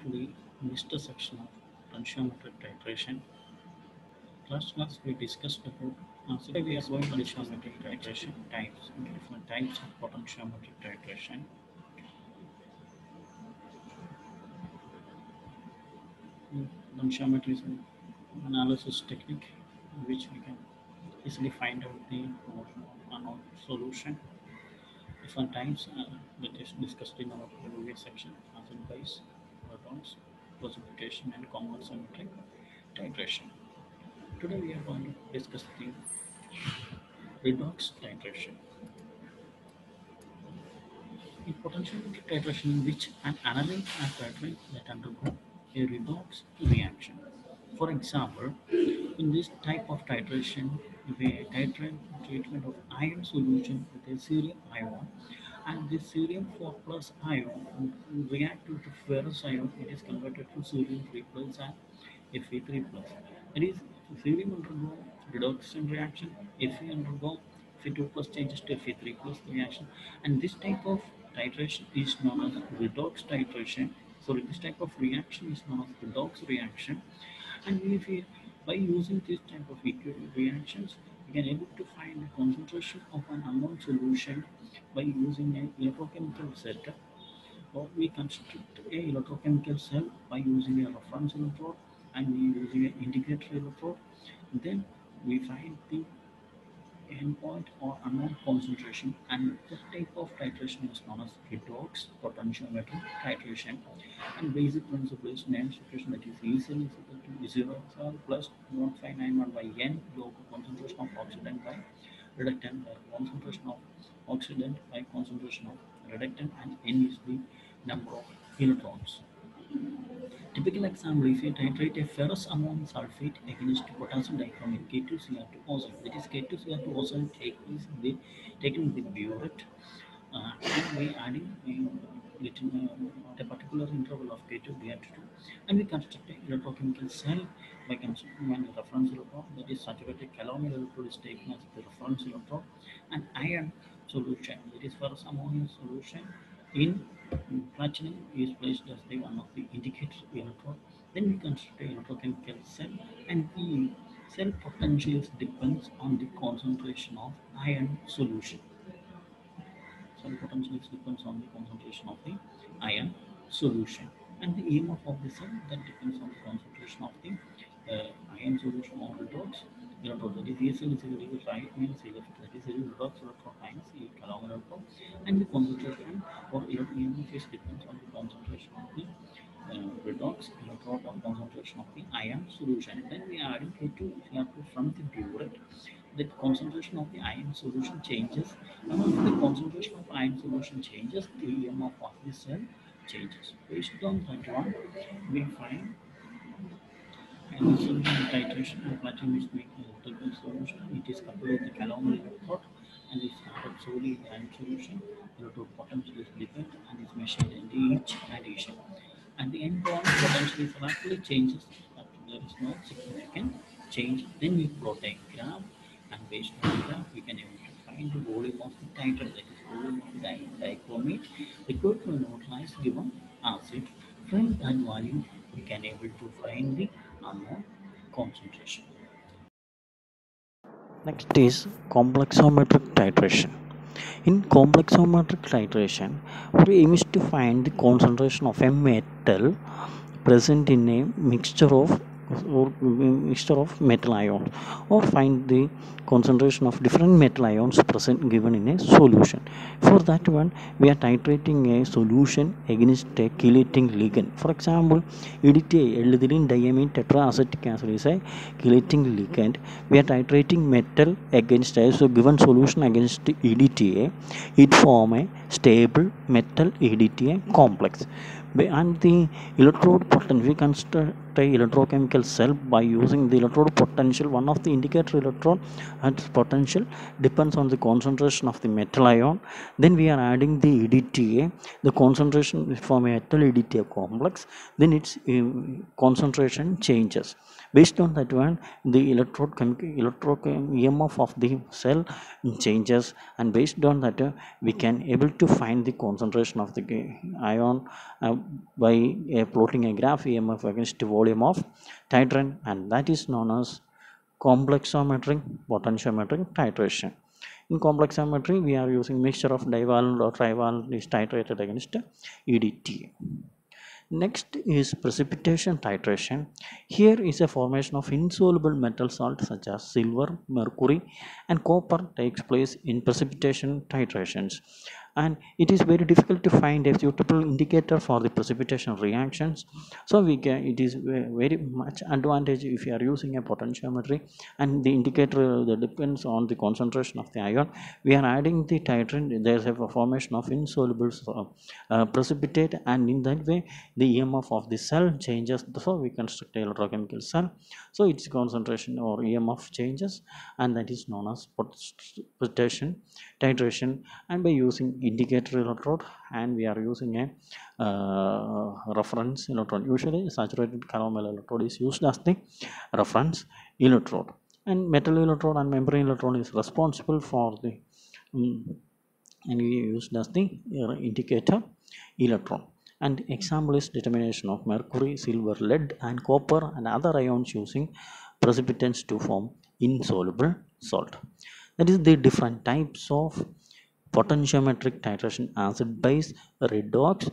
to the next section of potentiometric titration. Last class we discussed about uh, so we are going to potentiometric titration types, different types of potentiometric titration. Potentiometry is an analysis technique in which we can easily find out the unknown solution. Different types uh, that is discussed in our previous section, acid base, protons, precipitation, and complexometric titration. Today we are going to discuss the redox titration. In potentiometric titration, in which an analyte and titrate that undergo a redox reaction. For example, in this type of titration, we titrate treatment of iron solution with a cerium ion, and this cerium 4 plus ion react with ferrous ion, it is converted to cerium 3 plus and Fe3 plus. That is, cerium undergo reduction reaction, Fe undergo Fe2 plus changes to Fe3 plus reaction, and this type of titration is known as redox titration. Sorry, this type of reaction is known as redox reaction, and if we by using this type of reactions, we can able to find the concentration of an unknown solution by using an electrochemical setup or we construct a electrochemical cell by using a reference electrode and we using an indicator electrode. Then we find the endpoint or unknown concentration and the type of titration is known as redox potentiometric titration and basic principle is Nernst equation that is easily is equal to 0 XR plus 1591 by n log concentration of oxidant by reductant by concentration of oxidant by concentration of reductant and n is the number of electrons. Typical example, if you titrate a ferrous ammonium sulfate against potassium dichromate K2Cr2 that is K2Cr2 take is the taken with burette uh, and we adding a little uh, a particular interval of K2 Cr2 and we construct a electrochemical cell by constructing one reference electrode that is saturated calomel electrode is taken as the reference electrode and iron solution that is ferrous ammonium solution in platinum is placed as the one of the indicator electrode. Then we a electrochemical cell and the cell potentials depends on the concentration of iron solution. Cell potentials depends on the concentration of the iron solution. And the EMF of the cell that depends on the concentration of the uh, iron solution or the electrode. That is ESL is equal to right minus electrode. That is redox electrode minus E calomel electrode. And the concentration or EMF is depends on the concentration of the uh, redox electrode concentration of the iron solution. Then we are K2 Cr2 from the burette. The concentration of the iron solution changes. And when the concentration of iron solution changes, the EMF of the cell changes. Based on that we find and the solution titration of platinum is made in total solution. It is coupled with the calomel electrode and is added solely in the solution. Electrode potential is different and is measured in the each addition. And the end point potential is changes, but there is no significant change. Then we plot a graph, and based on the graph, we can able to find the volume of the titrate, that is volume of the di- dichromate required to neutralize given acid. From that value, we can able to find the unknown concentration. Next is complexometric titration. In complexometric titration, we aim to find the concentration of a metal present in a mixture of or mixture of metal ions or find the concentration of different metal ions present given in a solution for that one we are titrating a solution against a chelating ligand for example EDTA ethylene diamine tetraacetic acid is a chelating ligand we are titrating metal against a so given solution against EDTA it form a stable metal EDTA complex and the electrode potential we a electrochemical cell by using the electrode potential. One of the indicator electrode and potential depends on the concentration of the metal ion. Then we are adding the EDTA, the concentration from a metal EDTA complex. Then its um, concentration changes. Based on that one, the electrode electro EMF of the cell changes, and based on that, uh, we can able to find the concentration of the ion uh, by uh, plotting a graph EMF against the volume of titrant and that is known as complexometric potentiometric titration. In complexometry, we are using mixture of divalent or trivalent is titrated against EDTA. Next is precipitation titration. Here is a formation of insoluble metal salt such as silver, mercury and copper takes place in precipitation titrations and it is very difficult to find a suitable indicator for the precipitation reactions. So we can it is very much advantage if you are using a potentiometry. And the indicator that depends on the concentration of the ion we are adding the titrant. There is a formation of insoluble uh, precipitate. And in that way the emf of the cell changes. So we construct a electrochemical cell. So its concentration or emf changes. And that is known as precipitation titration. And by using indicator electrode and we are using a uh, reference electrode. Usually saturated calomel electrode is used as the reference electrode. And metal electrode and membrane electrode is responsible for the um, and we used as the uh, indicator electron and example is determination of mercury silver lead and copper and other ions using precipitants to form insoluble salt. That is the different types of potentiometric titration acid base redox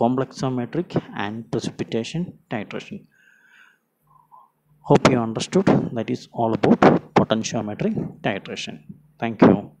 complexometric and precipitation titration. Hope you understood. That is all about potentiometric titration. Thank you